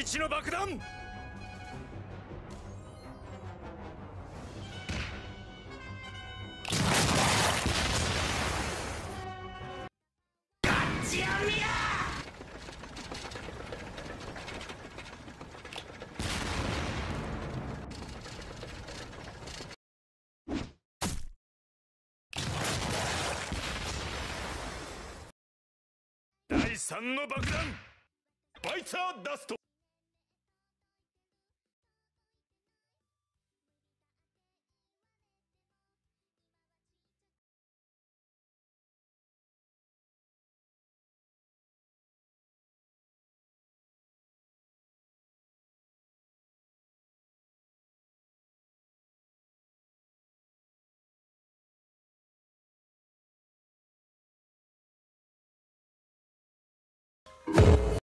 一の爆弾。ガッチアミア3の爆弾バイチャーダスト。